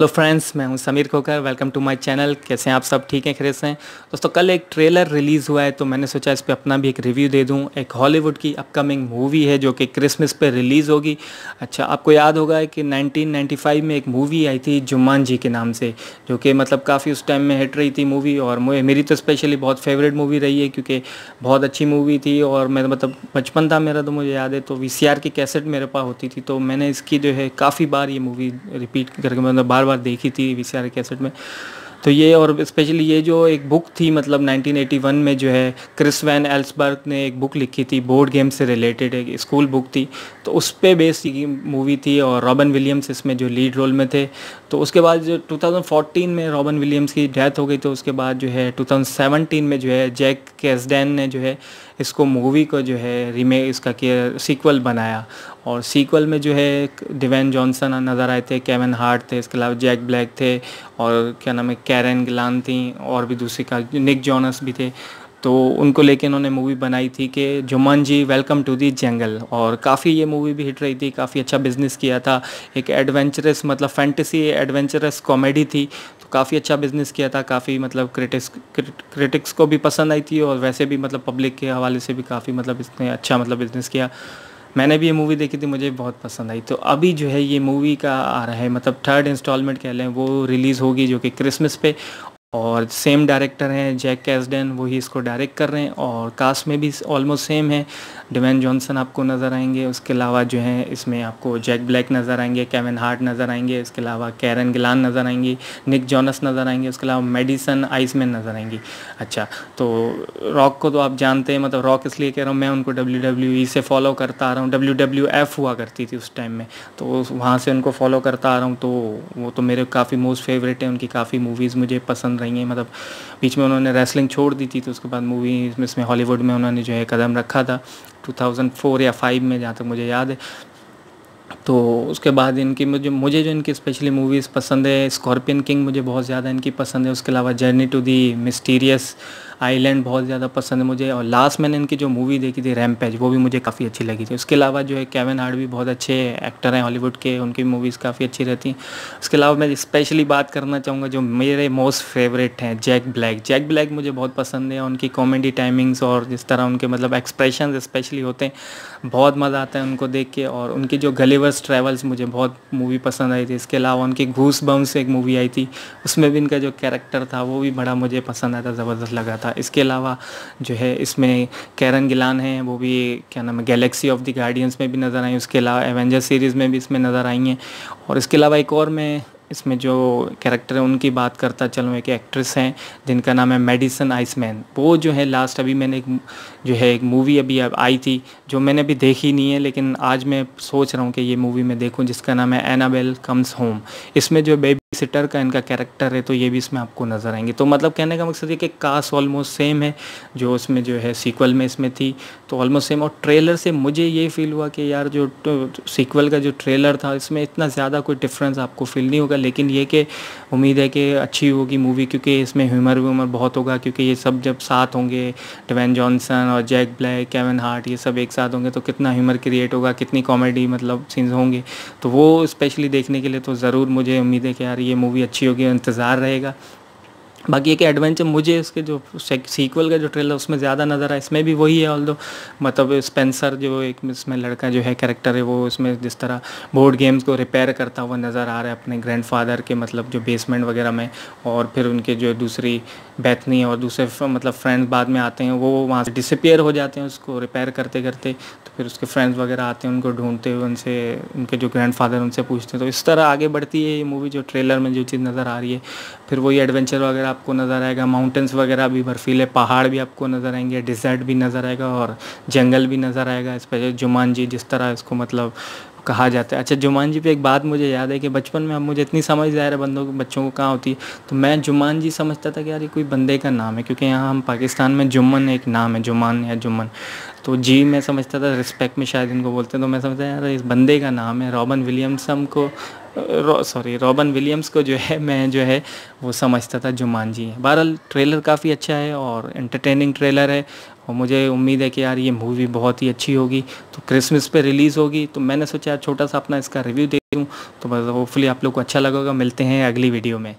Hello friends मैं हूँ Sameer Khokar welcome to my channel कैसे हैं आप सब? ठीक हैं? खरीद से हैं? दोस्तों, कल एक ट्रेलर रिलीज़ हुआ है तो मैंने सोचा इस पर अपना भी एक रिव्यू दे दूँ। एक हॉलीवुड की अपकमिंग मूवी है, जो कि क्रिसमस पे रिलीज़ होगी। अच्छा आपको याद होगा कि 1995 में एक मूवी आई थी जुम्मान जी के नाम से, जो कि मतलब काफ़ी उस टाइम में हिट रही थी मूवी और मेरी तो स्पेशली बहुत फेवरेट मूवी रही है, क्योंकि बहुत अच्छी मूवी थी, और मैं मतलब बचपन था मेरा तो मुझे याद है तो वीसीआर की कैसेट मेरे पास होती थी तो मैंने इसकी जो है काफ़ी बार ये मूवी रिपीट करके मतलब बार बार देखी थी वी कैसेट में। तो ये और स्पेशली ये जो एक बुक थी मतलब 1981 में जो है क्रिस वैन एल्सबर्ग ने एक बुक लिखी थी बोर्ड गेम से रिलेटेड एक स्कूल बुक थी। तो उस पर बेस्ड मूवी थी और रॉबन विलियम्स इसमें जो लीड रोल में थे। तो उसके बाद जो 2014 में रॉबन विलियम्स की डेथ हो गई तो उसके बाद जो है 2017 में जो है जैक कैसडैन ने जो है इसको मूवी को जो है रीमेक इसका किया सीक्वल बनाया। और सीक्वल में जो है डिवेन जॉनसन नज़र आए थे केवन हार्ट थे, इसके अलावा जैक ब्लैक थे, और क्या नाम है कैरन गिलान थी और भी दूसरी का निक जॉनस भी थे। तो उनको लेके इन्होंने मूवी बनाई थी कि Jumanji welcome to the jungle और काफ़ी ये मूवी भी हिट रही थी, काफ़ी अच्छा बिज़नेस किया था। एक एडवेंचरस मतलब फैंटेसी एडवेंचरस कॉमेडी थी। तो काफ़ी अच्छा बिज़नेस किया था, काफ़ी मतलब क्रिटिक्स क्रिटिक्स को भी पसंद आई थी और वैसे भी मतलब पब्लिक के हवाले से भी काफ़ी मतलब इसने अच्छा मतलब बिज़नेस किया। मैंने भी ये मूवी देखी थी, मुझे बहुत पसंद आई। तो अभी जो है ये मूवी का आ रहा है मतलब थर्ड इंस्टॉलमेंट कह लें, वो रिलीज़ होगी जो कि क्रिसमस पे। और सेम डायरेक्टर हैं जैक कैसडन वही इसको डायरेक्ट कर रहे हैं और कास्ट में भी ऑलमोस्ट सेम है। डिवेन जॉनसन आपको नज़र आएँगे, उसके अलावा जो है, इसमें आपको जैक ब्लैक नज़र आएँगे केविन हार्ट नज़र आएँगे इसके अलावा कैरन गिलान नज़र आएँगी निक जॉनस नज़र आएँगे, उसके अलावा मेडिसन आइसमैन नज़र आएँगी। अच्छा तो रॉक को तो आप जानते हैं मतलब रॉक इसलिए कह रहा हूँ, मैं उनको डब्ल्यू डब्ल्यू ई से फॉलो करता आ रहा हूँ। डब्ल्यू डब्ल्यू एफ़ हुआ करती थी उस टाइम में तो वहाँ से उनको फॉलो करता आ रहा हूँ तो वो तो मेरे काफ़ी मोस्ट फेवरेट है, उनकी काफ़ी मूवीज़ मुझे पसंद रही हैं। मतलब बीच में उन्होंने रेसलिंग छोड़ दी थी तो उसके बाद मूवी इसमें हॉलीवुड में उन्होंने जो है कदम रखा था 2004 या 5 में, जहाँ तक मुझे याद है। तो उसके बाद इनकी मुझे मुझे जो इनकी स्पेशली मूवीज़ पसंद है स्कॉर्पियन किंग मुझे बहुत ज़्यादा इनकी पसंद है। उसके अलावा journey to the mysterious island बहुत ज़्यादा पसंद है मुझे और लास्ट मैंने इनकी जो मूवी देखी थी रैमपेज वो भी मुझे काफ़ी अच्छी लगी थी। उसके अलावा जो है केविन हार्ड भी बहुत अच्छे एक्टर हैं हॉलीवुड के, उनकी मूवीज़ काफ़ी अच्छी रहती हैं। उसके अलावा मैं स्पेशली बात करना चाहूँगा जो मेरे मोस्ट फेवरेट हैं जैक ब्लैक जैक ब्लैक मुझे बहुत पसंद है, उनकी कॉमेडी टाइमिंग्स और जिस तरह उनके मतलब एक्सप्रेशन स्पेशली होते हैं, बहुत मज़ा आता है उनको देख के और उनकी जो गलीवर्स ट्रैवल्स मुझे बहुत मूवी पसंद आई थी। इसके अलावा उनकी घूस बम्स एक मूवी आई थी, उसमें भी इनका जो कैरेक्टर था, वो भी बड़ा मुझे पसंद आया था ज़बरदस्त लगा था। इसके अलावा जो है इसमें कैरन गिलान है, वो भी क्या नाम है गैलेक्सी ऑफ़ द गार्डियंस में भी नज़र आई। उसके अलावा एवेंजर सीरीज़ में भी इसमें नज़र आई हैं। और इसके अलावा एक और मैं इसमें जो कैरेक्टर है, उनकी बात करता चलूँ, एक एक्ट्रेस हैं, जिनका नाम है मेडिसन आइसमैन वो जो है लास्ट अभी मैंने एक जो है एक मूवी अभी आई थी, जो मैंने अभी देखी नहीं है, लेकिन आज मैं सोच रहा हूँ कि ये मूवी मैं देखूँ, जिसका नाम है एनाबेल कम्स होम इसमें जो बेबी सिटर का इनका कैरेक्टर है तो ये भी इसमें आपको नज़र आएँगे। तो मतलब कहने का मकसद ये कि कास्ट ऑलमोस्ट सेम है, जो उसमें जो है सीक्वल में इसमें थी तो ऑलमोस्ट सेम और ट्रेलर से मुझे ये फील हुआ कि यार जो सीक्वल का जो ट्रेलर था, इसमें इतना ज़्यादा कोई डिफरेंस आपको फील नहीं होगा। लेकिन ये कि उम्मीद है कि अच्छी होगी मूवी क्योंकि इसमें ह्यूमर व्यूमर बहुत होगा, क्योंकि ये सब जब साथ होंगे डिवैन जॉनसन और जैक ब्लैक केविन हार्ट ये सब एक साथ होंगे तो कितना ह्यूमर क्रिएट होगा, कितनी कॉमेडी मतलब सीन्स होंगे। तो वो स्पेशली देखने के लिए तो ज़रूर मुझे उम्मीद है कि यार ये मूवी अच्छी होगी इंतज़ार रहेगा। बाकी एक एडवेंचर मुझे इसके जो सीक्वल का जो ट्रेलर उसमें ज़्यादा नज़र आया, इसमें भी वही है ऑल दो मतलब स्पेंसर जो एक इसमें लड़का जो है कैरेक्टर है, वो उसमें जिस तरह बोर्ड गेम्स को रिपेयर करता हुआ नज़र आ रहा है अपने ग्रैंडफादर के मतलब जो बेसमेंट वगैरह में और फिर उनके जो दूसरी बैथनी और दूसरे मतलब फ्रेंड्स बाद में आते हैं, वो वहाँ से डिसपेयर हो जाते हैं उसको रिपेयर करते करते तो फिर उसके फ्रेंड्स वगैरह आते हैं, उनको ढूंढते हुए उनसे, उनके जो ग्रैंडफादर उनसे पूछते हैं तो इस तरह आगे बढ़ती है ये मूवी जो ट्रेलर में जो चीज़ नज़र आ रही है। फिर वही एडवेंचर वगैरह आपको नज़र आएगा माउंटेंस वगैरह भी बर्फीले पहाड़ भी आपको नज़र आएँगे डिज़र्ट भी नज़र आएगा और जंगल भी नज़र आएगा, इस पर जुमान जी, जिस तरह इसको मतलब कहा जाता है। अच्छा जुमान जी पे एक बात मुझे याद है कि बचपन में अब मुझे इतनी समझ रहा है बंदों को, बच्चों को कहाँ होती है। तो मैं जुमान जी समझता था कि यार ये कोई बंदे का नाम है, क्योंकि यहाँ हम पाकिस्तान में जुम्मन एक नाम है जुमान या जुम्मन। तो जी, मैं समझता था रिस्पेक्ट में शायद इनको बोलते हैं तो मैं समझता यार इस बंदे का नाम है, रॉबन विलियम्स, हमको सॉरी रॉबन विलियम्स को जो है, मैं जो है, वो समझता था जुमान जी। बहरहाल ट्रेलर काफ़ी अच्छा है और एंटरटेनिंग ट्रेलर है और मुझे उम्मीद है कि यार ये मूवी बहुत ही अच्छी होगी। तो क्रिसमस पे रिलीज़ होगी। तो मैंने सोचा छोटा सा अपना इसका रिव्यू दे दूँ तो बस होपफुली आप लोग को अच्छा लगेगा। मिलते हैं अगली वीडियो में।